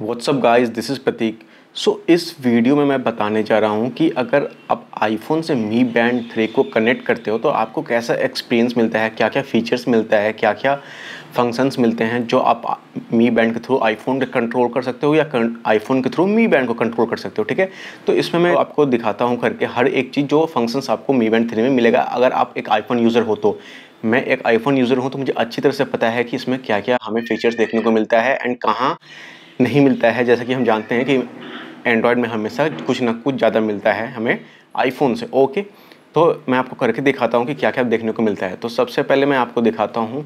What's up guys this is Prateek so इस video में मैं बताने जा रहा हूँ कि अगर आप आईफोन से मी बैंड थ्री को कनेक्ट करते हो तो आपको कैसा एक्सपीरियंस मिलता है? क्या क्या फ़ीचर्स मिलता है? क्या क्या फ़ंक्शंस मिलते हैं जो आप मी बैंड के थ्रू आईफोन कंट्रोल कर सकते हो या आईफोन के थ्रू मी बैंड को कंट्रोल कर सकते हो, ठीक है? तो इसमें मैं आपको दिखाता हूँ करके हर एक चीज़ जो फ़ंक्शंस आपको मी बैंड थ्री में मिलेगा। अगर आप एक आईफोन यूज़र हो तो। मैं एक आईफोन यूज़र हूँ तो मुझे अच्छी तरह से पता है कि इसमें क्या क्या हमें फीचर्स देखने को मिलता है एंड कहाँ नहीं मिलता है। जैसा कि हम जानते हैं कि एंड्रॉयड में हमेशा कुछ ना कुछ ज़्यादा मिलता है हमें आईफोन से। ओके तो मैं आपको करके दिखाता हूँ कि क्या क्या देखने को मिलता है। तो सबसे पहले मैं आपको दिखाता हूँ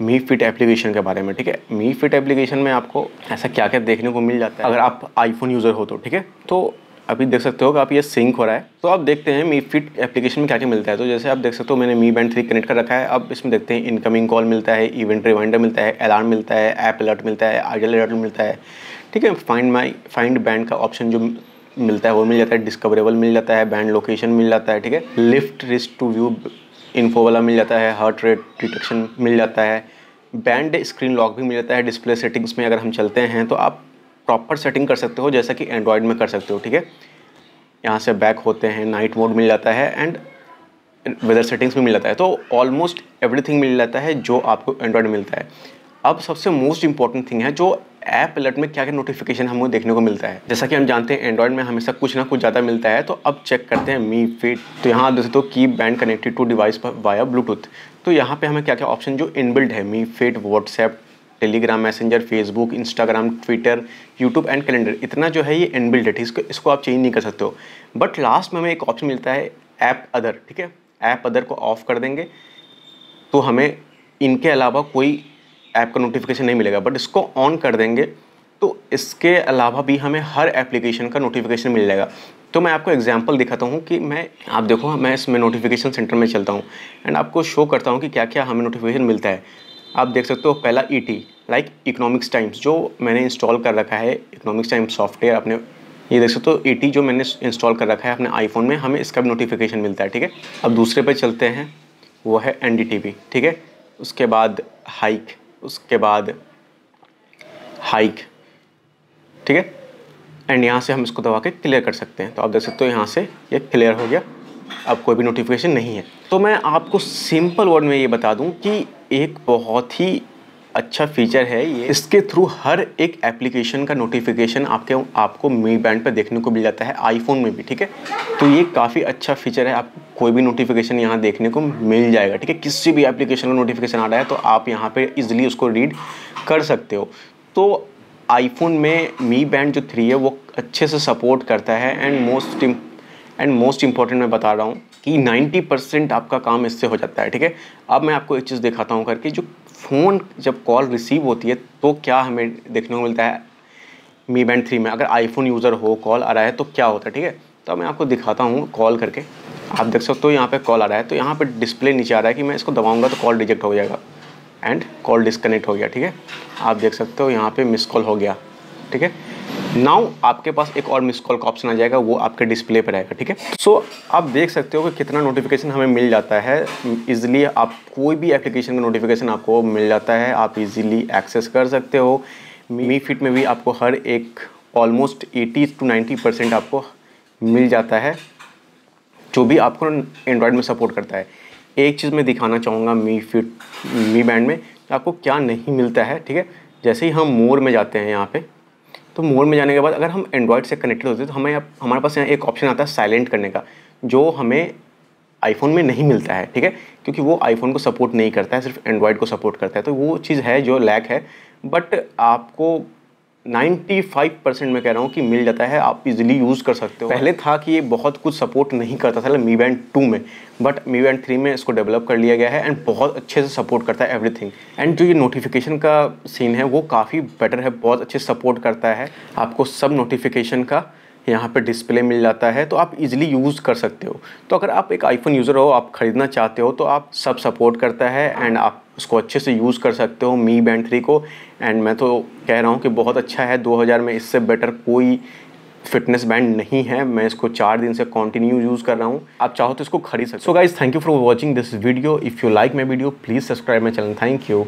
मी फिट एप्लीकेशन के बारे में, ठीक है? मी फिट एप्लीकेशन में आपको ऐसा क्या क्या देखने को मिल जाता है। अगर आप आईफोन यूज़र हो तो ठीक है? तो अभी देख सकते हो कि आप ये सिंक हो रहा है। तो आप देखते हैं मी फिट एप्लीकेशन में क्या क्या मिलता है। तो जैसे आप देख सकते हो, मैंने मी बैंड थ्री कनेक्ट कर रखा है। अब इसमें देखते हैं इनकमिंग कॉल मिलता है इवेंट रिमाइंडर मिलता है अलार्म मिलता है ऐप अलर्ट मिलता है आइडल अलर्ट मिलता है। ठीक है फाइंड माई फाइंड बैंड का ऑप्शन जो मिलता है, वो मिल जाता है डिस्कवरेबल मिल जाता है बैंड लोकेशन मिल जाता है, ठीक है। Lift wrist to view info वाला मिल जाता है हार्ट रेट डिटेक्शन मिल जाता है। बैंड स्क्रीन लॉक भी मिल जाता है डिस्प्ले सेटिंग्स में अगर हम चलते हैं तो आप प्रॉपर सेटिंग कर सकते हो, जैसा कि एंड्रॉयड में कर सकते हो, ठीक है? यहाँ से बैक होते हैं नाइट मोड मिल जाता है एंड वेदर सेटिंग्स भी मिल जाता है। तो ऑलमोस्ट एवरीथिंग मिल जाता है जो आपको एंड्रॉयड में मिलता है। अब सबसे मोस्ट इंपॉर्टेंट थिंग है जो ऐप अलर्ट में क्या क्या नोटिफिकेशन हमें देखने को मिलता है। जैसा कि हम जानते हैं एंड्रॉयड में हमेशा कुछ ना कुछ ज़्यादा मिलता है तो अब चेक करते हैं मी फिट तो यहाँ हो की band connected to device via bluetooth तो यहाँ पे हमें क्या क्या ऑप्शन जो इनबिल्ड है Mi fit WhatsApp Telegram Messenger Facebook Instagram Twitter YouTube and calendar इतना जो है ये इनबिल्ड है इसको इसको आप चेंज नहीं कर सकते हो। बट लास्ट में हमें एक ऑप्शन मिलता है ऐप अदर ठीक है? ऐप अदर को ऑफ़ कर देंगे तो हमें इनके अलावा कोई ऐप का नोटिफिकेशन नहीं मिलेगा। बट इसको ऑन कर देंगे तो इसके अलावा भी हमें हर एप्लीकेशन का नोटिफिकेशन मिल जाएगा। तो मैं आपको एग्जांपल दिखाता हूँ कि मैं, आप देखो, मैं इसमें नोटिफिकेशन सेंटर में चलता हूँ। एंड आपको शो करता हूँ कि क्या क्या हमें नोटिफिकेशन मिलता है। आप देख सकते हो पहला E T like Economics Times जो मैंने इंस्टॉल कर रखा है इकोनॉमिक्स टाइम्स सॉफ्टवेयर अपने, ये देख सकते हो ई टी जो मैंने इंस्टॉल कर रखा है अपने आईफोन में, हमें इसका भी नोटिफिकेशन मिलता है, ठीक है? अब दूसरे पे चलते हैं, वो है एन डी टी वी ठीक है? उसके बाद हाइक उसके बाद हाइक ठीक है? एंड यहाँ से हम इसको दबा के क्लियर कर सकते हैं। तो आप देख सकते हो यहाँ से ये क्लियर हो गया। अब कोई भी नोटिफिकेशन नहीं है। तो मैं आपको सिंपल वर्ड में ये बता दूँ कि एक बहुत ही अच्छा फीचर है ये। इसके थ्रू हर एक एप्लीकेशन का नोटिफिकेशन आपके, आपको मी बैंड पर देखने को मिल जाता है आईफोन में भी, ठीक है? तो ये काफ़ी अच्छा फीचर है, आप कोई भी नोटिफिकेशन यहाँ देखने को मिल जाएगा, ठीक है? किसी भी एप्लीकेशन का नोटिफिकेशन आ रहा है तो आप यहाँ पर इजीली उसको रीड कर सकते हो। तो आईफोन में मी बैंड जो थ्री है, वो अच्छे से सपोर्ट करता है and most and most important मैं बता रहा हूँ कि 90 परसेंट आपका काम इससे हो जाता है, ठीक है? अब मैं आपको एक चीज़ दिखाता हूँ करके, जो फ़ोन जब कॉल रिसीव होती है तो क्या हमें देखने को मिलता है? मी बैंड थ्री में, अगर आईफोन यूज़र हो कॉल आ रहा है तो क्या होता है, ठीक है? तो मैं आपको दिखाता हूँ कॉल करके। आप देख सकते हो यहाँ पे कॉल आ रहा है तो यहाँ पे डिस्प्ले नीचे आ रहा है कि मैं इसको दबाऊँगा तो कॉल रिजेक्ट हो जाएगा। एंड कॉल डिस्कनेक्ट हो गया, ठीक है? आप देख सकते हो यहाँ पे मिस कॉल हो गया, ठीक है? नाउ आपके पास एक और मिस कॉल का ऑप्शन आ जाएगा वो आपके डिस्प्ले पर रहेगा ठीक है? सो so, आप देख सकते हो कि कितना नोटिफिकेशन हमें मिल जाता है। इजीली आप कोई भी एप्लीकेशन का नोटिफिकेशन आपको मिल जाता है। आप इजीली एक्सेस कर सकते हो। मी फिट में भी आपको हर एक ऑलमोस्ट 80 टू 90 परसेंट आपको मिल जाता है जो भी आपको एंड्रॉयड में सपोर्ट करता है। एक चीज़ मैं दिखाना चाहूँगा मी फिट मी बैंड में आपको क्या नहीं मिलता है ठीक है? जैसे ही हम मोर में जाते हैं यहाँ पे तो मोड में जाने के बाद अगर हम एंड्रॉयड से कनेक्टेड होते हैं तो हमें हमारे पास यहाँ एक ऑप्शन आता है साइलेंट करने का, जो हमें आईफोन में नहीं मिलता है, ठीक है? क्योंकि वो आईफोन को सपोर्ट नहीं करता है, सिर्फ़ एंड्रॉयड को सपोर्ट करता है। तो वो चीज़ है जो लैक है बट आपको 95 परसेंट मैं कह रहा हूँ कि मिल जाता है, आप इजीली यूज़ कर सकते हो। पहले था कि ये बहुत कुछ सपोर्ट नहीं करता था मी बैंड टू में बट मी बैंड थ्री में इसको डेवलप कर लिया गया है एंड बहुत अच्छे से सपोर्ट करता है एवरीथिंग एंड जो ये नोटिफिकेशन का सीन है, वो काफ़ी बेटर है, बहुत अच्छे सपोर्ट करता है आपको सब नोटिफिकेशन का। यहाँ पे डिस्प्ले मिल जाता है तो आप इजीली यूज़ कर सकते हो। तो अगर आप एक आईफोन यूज़र हो, आप ख़रीदना चाहते हो तो आप सब सपोर्ट करता है एंड आप उसको अच्छे से यूज़ कर सकते हो मी बैंड थ्री को। एंड मैं तो कह रहा हूँ कि बहुत अच्छा है 2000 में इससे बेटर कोई फिटनेस बैंड नहीं है। मैं इसको चार दिन से कंटिन्यू यूज़ कर रहा हूँ। आप चाहो तो इसको खरीद सकते so guys thank you for watching this video if you like my video please subscribe my channel thank you